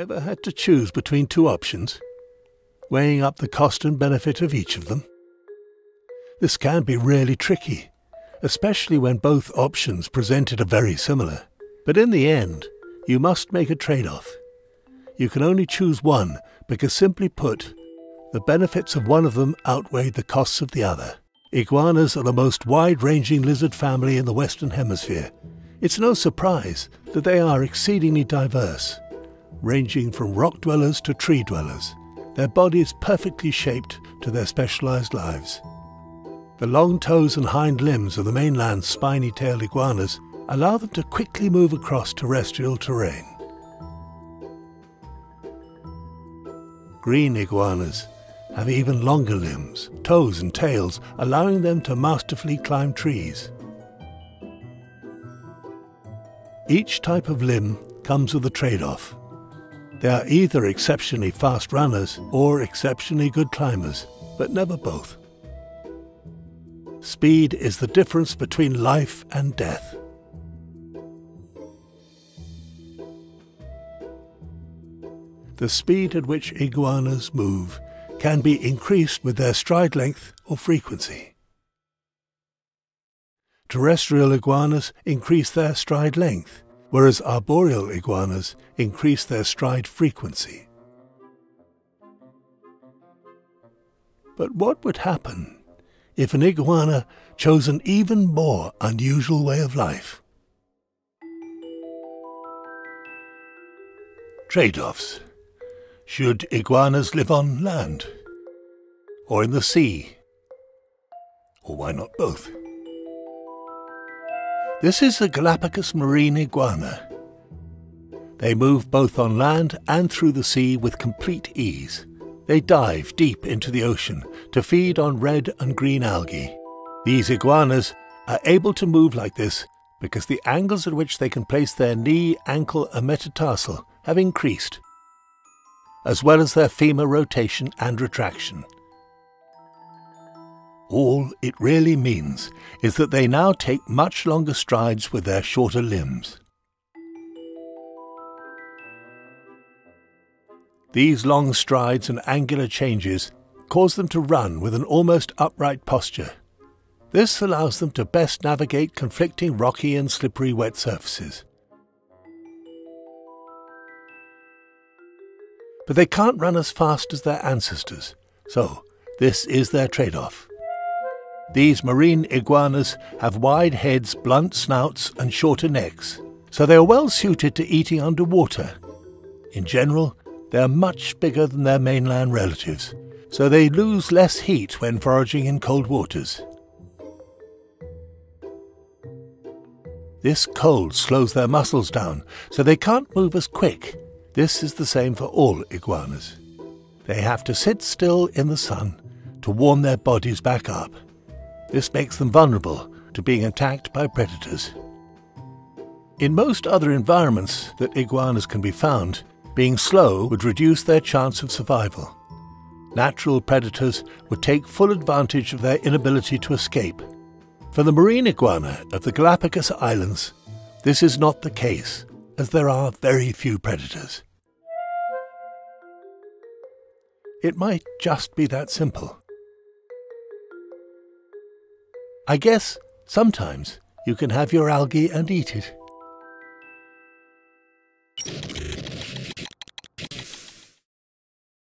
Ever had to choose between two options? Weighing up the cost and benefit of each of them? This can be really tricky, especially when both options presented are very similar. But in the end, you must make a trade off. You can only choose one because, simply put, the benefits of one of them outweigh the costs of the other. Iguanas are the most wide ranging lizard family in the Western Hemisphere. It's no surprise that they are exceedingly diverse, ranging from rock dwellers to tree dwellers, their bodies perfectly shaped to their specialized lives. The long toes and hind limbs of the mainland spiny tailed iguanas allow them to quickly move across terrestrial terrain. Green iguanas have even longer limbs, toes and tails, allowing them to masterfully climb trees. Each type of limb comes with a trade-off. They are either exceptionally fast runners or exceptionally good climbers, but never both. Speed is the difference between life and death. The speed at which iguanas move can be increased with their stride length or frequency. Terrestrial iguanas increase their stride length, whereas arboreal iguanas increase their stride frequency. But what would happen if an iguana chose an even more unusual way of life? Trade offs. Should iguanas live on land? Or in the sea? Or why not both? This is the Galapagos marine iguana. They move both on land and through the sea with complete ease. They dive deep into the ocean to feed on red and green algae. These iguanas are able to move like this because the angles at which they can place their knee, ankle, and metatarsal have increased as well as their femur rotation and retraction. All it really means is that they now take much longer strides with their shorter limbs. These long strides and angular changes cause them to run with an almost upright posture. This allows them to best navigate conflicting rocky and slippery wet surfaces. but they can't run as fast as their ancestors, so this is their trade off. These marine iguanas have wide heads, blunt snouts, and shorter necks, so they are well suited to eating underwater. In general, they are much bigger than their mainland relatives, so they lose less heat when foraging in cold waters. This cold slows their muscles down, so they can't move as quick this is the same for all iguanas. They have to sit still in the sun to warm their bodies back up. This makes them vulnerable to being attacked by predators. In most other environments that iguanas can be found, being slow would reduce their chance of survival. Natural predators would take full advantage of their inability to escape. For the marine iguana of the Galapagos Islands, this is not the case as there are very few predators. It might just be that simple. I guess sometimes you can have your algae and eat it.